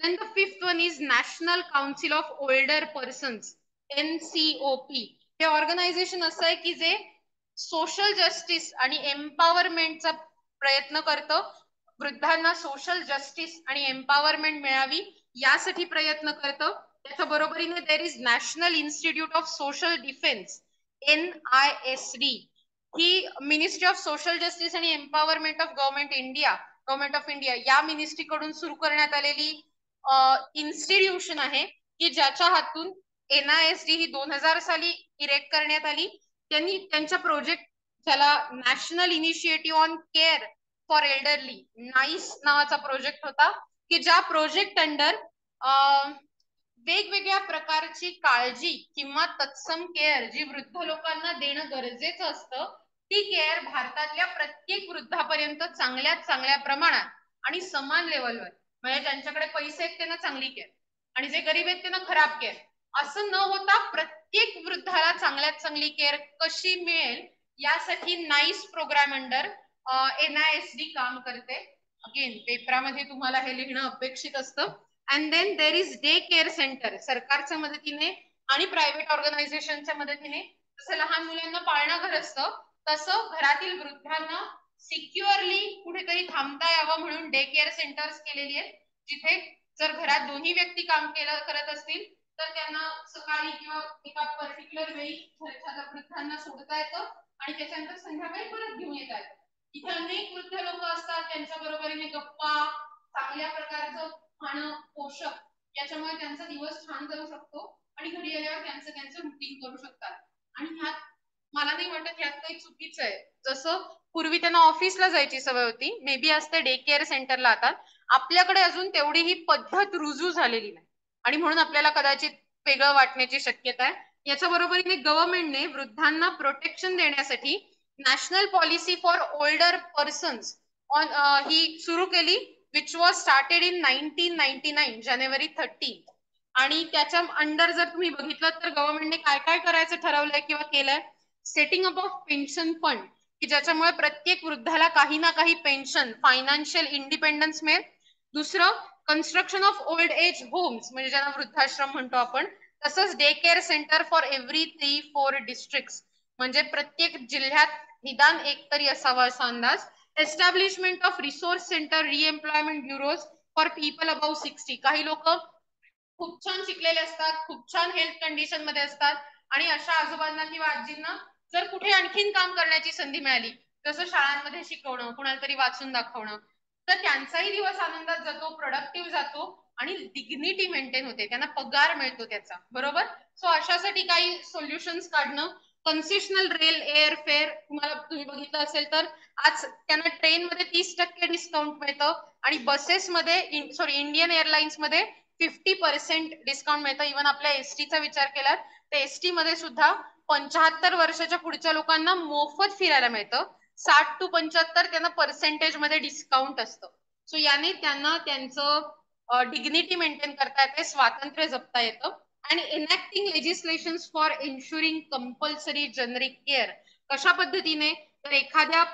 Then the fifth one is national council of older persons NCOP हे ऑर्गनायझेशन असं आहे की जे सोशल जस्टिस आणि एम्पॉवरमेंटचा प्रयत्न करतं. वृद्धांना सोशल जस्टिस आणि एम्पॉवरमेंट मिळावी यासाठी प्रयत्न करतं. त्याच्या बरोबरीने there is national institute of social defence N I S D he ministry of social justice आणि empowerment of government India government of India या मिनिस्ट्रीकडून सुरू करण्यात आलेली इन्स्टिट्यूशन आहे की ज्याच्या हातून एन आय एस डी ही दोन हजार साली इरेक्ट करण्यात आली. त्यांनी त्यांच्या प्रोजेक्ट ज्याला national initiative on care for elderly NICE नावाचा प्रोजेक्ट होता की ज्या प्रोजेक्ट अंडर वेगवेगळ्या प्रकारची काळजी किंवा तत्सम केअर जी वृद्ध लोकांना देणं गरजेचं असतं ती केअर भारतातल्या प्रत्येक वृद्धापर्यंत चांगल्यात चांगल्या प्रमाणात आणि समान लेवलवर म्हणजे ज्यांच्याकडे पैसे आहेत त्यांना चांगली केअर आणि जे गरीब आहेत त्यांना खराब केअर असं न होता प्रत्येक वृद्धाला चांगल्यात चांगली केअर कशी मिळेल यासाठी नाईस प्रोग्राम अंडर एनआयएसडी काम करते. अगेन पेपरामध्ये तुम्हाला हे लिहिणं अपेक्षित असतं. And then there is day care centre सरकारच्या मदतीने आणि प्रायव्हेट ऑर्गनायझेशनच्या मदतीने. जसं लहान मुलांना पाळणं घर असतं तसं घरातील वृद्धांना सिक्युअरली कुठेतरी थांबता यावं म्हणून डे केअर सेंटर्स केलेली आहेत. जिथे जर घरात दोन्ही व्यक्ती काम केलं करत असतील तर त्यांना सकाळी किंवा एका पर्टिक्युलर वेळी वृद्धांना सोडता येतं आणि त्याच्यानंतर संध्याकाळी परत घेऊन येता येतं. इथे अनेक वृद्ध लोक असतात त्यांच्या बरोबरीने गप्पा चांगल्या प्रकारचं खाणं पोषक याच्यामुळे त्यांचा दिवस छान जाऊ शकतो आणि घरी आल्यावर त्यांचं त्यांचं रुटीन करू शकतात. आणि ह्यात मला नाही वाटत ह्यात काही चुकीचं आहे. जसं पूर्वी त्यांना ऑफिसला जायची सवय होती मे बी असते डे केअर सेंटरला आता आपल्याकडे अजून तेवढी ही पद्धत रुजू झालेली नाही. आणि म्हणून आपल्याला कदाचित वेगळं वाटण्याची शक्यता आहे. याच्या बरोबरीने गव्हर्नमेंटने वृद्धांना प्रोटेक्शन देण्यासाठी national policy for older persons on ही सुरू केली which was started in nineteen ninety nine January thirty आणि त्याच्या अंडर जर तुम्ही बघितलं तर गव्हर्नमेंटने काय काय करायचं ठरवलंय किंवा केलंय setting up of pension fund की ज्याच्यामुळे प्रत्येक वृद्धाला काही ना काही पेन्शन फायनान्शियल इंडिपेंडन्स मिळेल दुसरं construction of old age homes म्हणजे ज्यांना वृद्धाश्रम म्हणतो आपण तसंच day care centre for every three four district म्हणजे प्रत्येक जिल्ह्यात निदान एक तरी असावा असा अंदाज. Establishment of resource centre reemployment bureaus for people above sixty काही लोक खूप छान शिकलेले असतात खूप छान हेल्थ कंडिशनमध्ये असतात आणि अशा आजोबांना किंवा आजींना जर कुठे आणखीन काम करण्याची संधी मिळाली जसं शाळांमध्ये शिकवणं कुणाला तरी वाचून दाखवणं तर त्यांचाही दिवस आनंदात जातो प्रोडक्टिव्ह जातो आणि डिग्निटी मेंटेन होते. त्यांना पगार मिळतो त्याचा. बरोबर? सो अशासाठी काही सोल्युशन्स काढणं कन्सेशनल रेल एअरफेअर तुम्हाला तुम्ही बघितलं असेल तर आज त्यांना ट्रेनमध्ये तीस टक्के डिस्काउंट मिळतं आणि बसेसमध्ये सॉरी इंडियन एअरलाइन्समध्ये फिफ्टी पर्सेंट डिस्काउंट मिळतं. इव्हन आपल्या एसटीचा विचार केला तर एसटी मध्ये सुद्धा पंचाहत्तर वर्षाच्या पुढच्या लोकांना मोफत फिरायला मिळतं. साठ टू पंच्याहत्तर त्यांना पर्सेंटेजमध्ये डिस्काउंट असतं. सो याने त्यांना त्यांचं डिग्निटी मेंटेन करता येते स्वातंत्र्य जपता येतं. आणि enacting legislation for insuring compulsory generic care कशा पद्धतीने? तर एखाद्या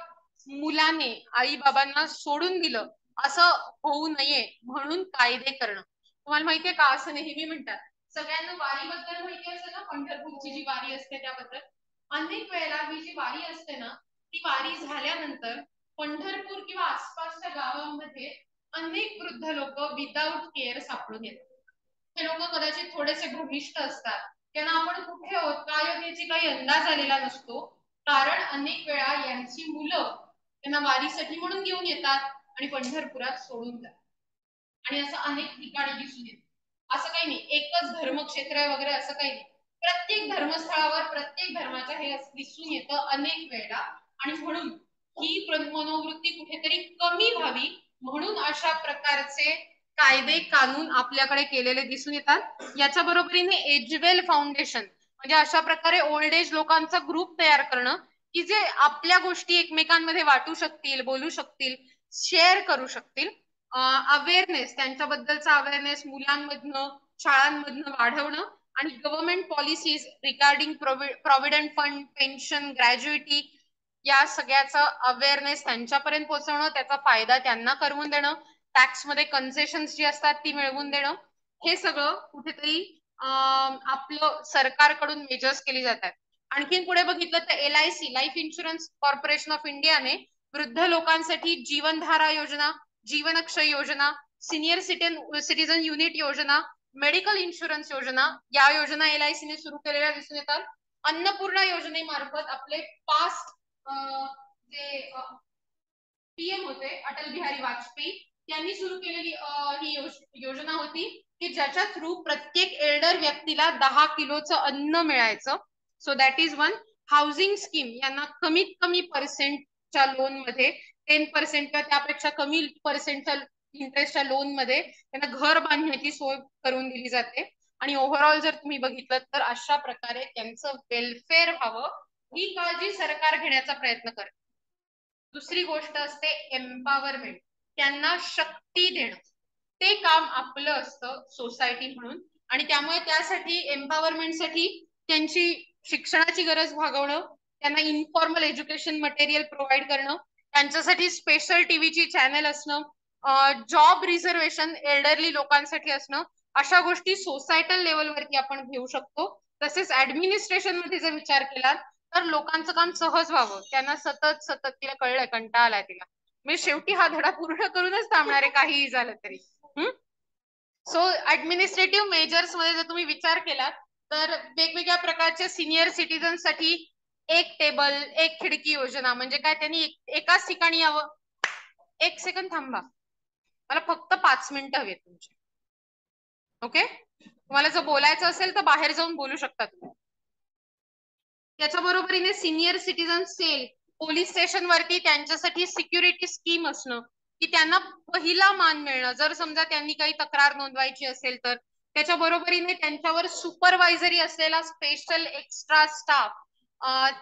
मुलाने आई बाबांना सोडून दिलं असं होऊ नये म्हणून कायदे करणं. तुम्हाला माहितीये का? असं नेहमी म्हणतात. सगळ्यांना वारीबद्दल माहिती असेल ना? पंढरपूरची जी वारी असते त्याबद्दल. अनेक वेळेला ही जी वारी असते ना ती वारी झाल्यानंतर पंढरपूर किंवा आसपासच्या गावांमध्ये अनेक वृद्ध लोक विदाऊट केअर सापडून येतात. हे लोक कदाचित थोडेसे भूमिष्ठ असतात. त्यांना आपण कुठे आहोत काय याची काही अंदाज आलेला नसतो. कारण अनेक वेळा यांची मुलं त्यांना वारीसाठी म्हणून घेऊन येतात आणि पंढरपुरात सोडून जातात. आणि असं अनेक ठिकाणी दिसून येत. असं काही नाही. एकच धर्मक्षेत्र आहे वगैरे असं काही नाही. प्रत्येक धर्मस्थळावर प्रत्येक धर्माच्या हे दिसून येतं अनेक वेळा. आणि म्हणून ही मनोवृत्ती कुठेतरी कमी व्हावी म्हणून अशा प्रकारचे कायदे कानून आपल्याकडे केलेले दिसून येतात. याच्या बरोबरीने एजवेल फाउंडेशन म्हणजे अशा प्रकारे ओल्ड एज लोकांचा ग्रुप तयार करणं की जे आपल्या गोष्टी एकमेकांमध्ये वाटू शकतील बोलू शकतील शेअर करू शकतील. अवेअरनेस त्यांच्याबद्दलचा अवेअरनेस मुलांमधनं शाळांमधनं वाढवणं आणि government policies regarding provident fund pension gratuity या सगळ्याचं अवेअरनेस त्यांच्यापर्यंत पोहोचवणं त्याचा फायदा त्यांना करून देणं. टॅक्समध्ये कन्सेशन जी असतात ती मिळवून देणं हे सगळं कुठेतरी आपलं सरकारकडून मेजर्स केली जातात. आणखीन पुढे बघितलं तर L I C life insurance corporation of इंडियाने वृद्ध लोकांसाठी जीवनधारा योजना जीवनक्षय योजना सिनियर सिटीन सिटीजन युनिट योजना मेडिकल इन्शुरन्स योजना या योजना एल आय सीने सुरू केलेल्या दिसून येतात. अन्नपूर्णा योजनेमार्फत आपले पास्ट जे पीएम होते अटल बिहारी वाजपेयी त्यांनी सुरू केलेली ही योजना होती की ज्याच्या थ्रू प्रत्येक एल्डर व्यक्तीला दहा किलोचं अन्न मिळायचं. So that is one housing scheme यांना कमीत कमी पर्सेंटच्या लोनमध्ये टेन पर्सेंट किंवा त्यापेक्षा कमी पर्सेंटच्या इंटरेस्टच्या लोनमध्ये त्यांना घर बांधण्याची सोय करून दिली जाते. आणि ओव्हरऑल जर तुम्ही बघितलं तर अशा प्रकारे त्यांचं वेलफेअर व्हावं ही काळजी सरकार घेण्याचा प्रयत्न करते. दुसरी गोष्ट असते एम्पावरमेंट त्यांना शक्ती देणं. ते काम आपलं असतं सोसायटी म्हणून. आणि त्यामुळे त्यासाठी एम्पावरमेंटसाठी त्यांची शिक्षणाची गरज भागवणं त्यांना इन्फॉर्मल एज्युकेशन मटेरियल प्रोव्हाइड करणं त्यांच्यासाठी स्पेशल टीव्हीची चॅनल असणं जॉब रिझर्वेशन एल्डरली लोकांसाठी असणं अशा गोष्टी सोसायटल लेवलवरती आपण घेऊ शकतो. तसेच ऍडमिनिस्ट्रेशनमध्ये जर विचार केला तर लोकांचं काम सहज व्हावं. त्यांना सतत सतत तिला कळलंय कंटाळा आलाय तिला. मी शेवटी हा धडा पूर्ण करूनच थांबणार आहे काहीही झालं तरी. सो ऍडमिनिस्ट्रेटिव्ह मेजर्समध्ये जर तुम्ही विचार केला तर वेगवेगळ्या प्रकारच्या सिनियर सिटीजनसाठी एक टेबल एक खिडकी योजना म्हणजे काय त्यांनी एकाच ठिकाणी यावं? एक सेकंड थांबा. मला फक्त पाच मिनिटं हवी तुमचे. ओके तुम्हाला जर बोलायचं असेल तर बाहेर जाऊन बोलू शकता तुम्ही. त्याच्या बरोबरीने senior citizen cell police station वरती त्यांच्यासाठी सिक्युरिटी स्कीम असणं की त्यांना पहिला मान मिळणं. जर समजा त्यांनी काही तक्रार नोंदवायची असेल तर त्याच्या बरोबरीने त्यांच्यावर सुपरवायझरी असलेला स्पेशल एक्स्ट्रा स्टाफ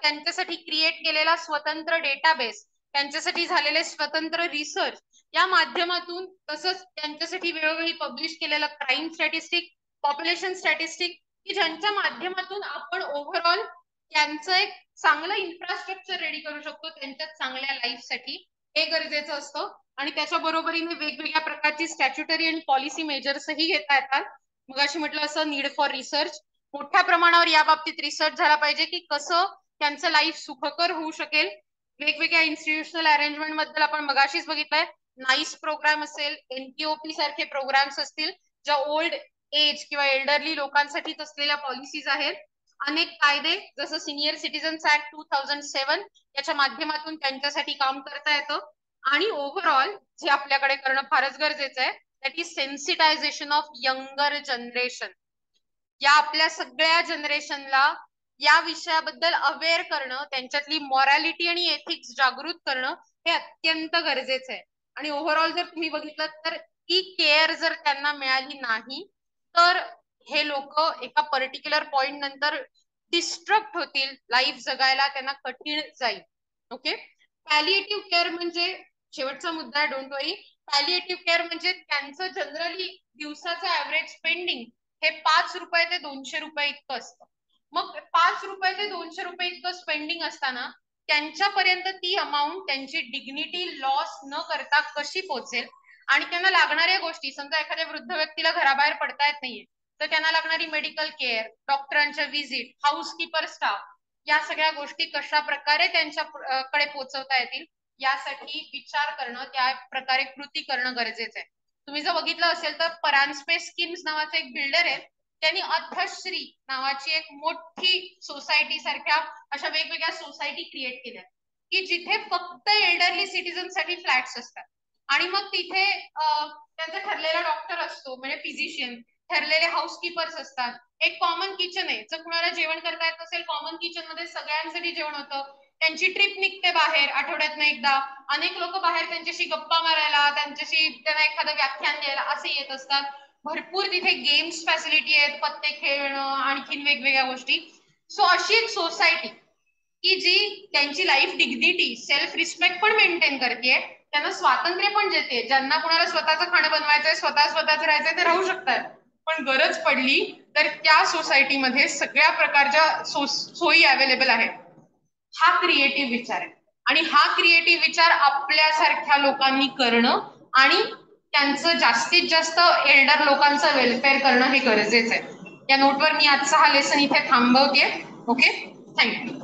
त्यांच्यासाठी क्रिएट केलेला स्वतंत्र डेटाबेस त्यांच्यासाठी झालेले स्वतंत्र रिसर्च या माध्यमातून तसंच त्यांच्यासाठी वेळोवेळी पब्लिश केलेलं क्राईम स्टॅटिस्टिक पॉप्युलेशन स्टॅटिस्टिक की ज्यांच्या माध्यमातून आपण ओव्हरऑल त्यांचं एक चांगलं इन्फ्रास्ट्रक्चर रेडी करू शकतो त्यांच्या चांगल्या लाईफसाठी हे गरजेचं असतं. आणि त्याच्या बरोबरीने वेगवेगळ्या प्रकारची स्टॅच्युटरी आणि पॉलिसी मेजर्सही घेता येतात. मग अशी म्हटलं असं नीड फॉर रिसर्च मोठ्या प्रमाणावर या बाबतीत रिसर्च झाला पाहिजे की कसं त्यांचं लाईफ सुखकर होऊ शकेल. वेगवेगळ्या इन्स्टिट्यूशनल अरेंजमेंटबद्दल आपण मगाशीच बघितलंय. नाईस प्रोग्राम असेल एनपीओपी सारखे प्रोग्राम्स असतील ज्या ओल्ड एज किंवा एल्डरली लोकांसाठीच असलेल्या पॉलिसीज आहेत. अनेक कायदे जसं senior citizens act two thousand seven याच्या माध्यमातून त्यांच्यासाठी काम करता येतं. आणि ओव्हरऑल जे आपल्याकडे करणं फारच गरजेचं आहे that is sensitisation of younger generation या आपल्या सगळ्या जनरेशनला या विषयाबद्दल अवेअर करणं त्यांच्यातली मॉरॅलिटी आणि एथिक्स जागृत करणं हे अत्यंत गरजेचं आहे. आणि ओव्हरऑल जर तुम्ही बघितलं तर ही केअर जर त्यांना मिळाली नाही तर हे लोक एका पर्टिक्युलर पॉइंट नंतर डिस्ट्रक्ट होतील. लाईफ जगायला त्यांना कठीण जाईल. ओके पॅलिएटिव्ह केअर म्हणजे शेवटचा मुद्दा आहे डोंट वरी पॅलिएटिव्ह केअर म्हणजे त्यांचं जनरली दिवसाचं ऍव्हरेज स्पेंडिंग हे पाच रुपये ते दोनशे रुपये इतकं असतं. मग पाच रुपये ते दोनशे रुपये इतकं स्पेंडिंग असताना त्यांच्यापर्यंत ती अमाऊंट त्यांची डिग्निटी लॉस न करता कशी पोहोचेल? आणि त्यांना लागणाऱ्या गोष्टी समजा एखाद्या वृद्ध व्यक्तीला घराबाहेर पडता येत नाहीये. तर त्यांना लागणारी मेडिकल केअर डॉक्टरांच्या व्हिजिट हाऊसकीपर स्टाफ या सगळ्या गोष्टी कशा प्रकारे त्यांच्याकडे पोहोचवता येतील यासाठी विचार करणं त्या प्रकारे कृती करणं गरजेचं आहे. तुम्ही जर बघितलं असेल तर परांस्पेस स्कीम्स नावाचा एक बिल्डर आहे त्यांनी अर्थश्री नावाची एक मोठी सोसायटी सारख्या अशा वेगवेगळ्या सोसायटी क्रिएट केल्या. की जिथे फक्त एल्डरली सिटीजनसाठी फ्लॅट्स असतात. आणि मग तिथे त्यांचा ठरलेला डॉक्टर असतो म्हणजे फिजिशियन ठरलेले हाऊसकीपर्स असतात. एक कॉमन किचन आहे. जर कुणाला जेवण करता येत असेल कॉमन किचनमध्ये सगळ्यांसाठी जेवण होतं. त्यांची ट्रिप निघते बाहेर आठवड्यातनं एकदा. अनेक लोक बाहेर त्यांच्याशी गप्पा मारायला त्यांच्याशी त्यांना एखादं व्याख्यान द्यायला असे येत असतात. भरपूर तिथे गेम्स फॅसिलिटी आहेत पत्ते खेळणं आणखीन वेगवेगळ्या गोष्टी. सो अशी एक सोसायटी की जी त्यांची लाईफ डिग्निटी सेल्फ रिस्पेक्ट पण मेंटेन करते त्यांना स्वातंत्र्य पण देते. ज्यांना कोणाला स्वतःचं खाणं बनवायचंय स्वतः स्वतःच राहायचंय ते राहू शकतात. पण गरज पडली तर त्या सोसायटीमध्ये सगळ्या प्रकारच्या सोयी अवेलेबल आहेत. हा क्रिएटिव्ह विचार आहे. आणि हा क्रिएटिव्ह विचार आपल्यासारख्या लोकांनी करणं आणि त्यांचं जास्तीत जास्त एल्डर लोकांचं वेलफेअर करणं हे गरजेचं आहे. या नोटवर मी आजचा हा लेसन इथे थांबवते ओके थँक्यू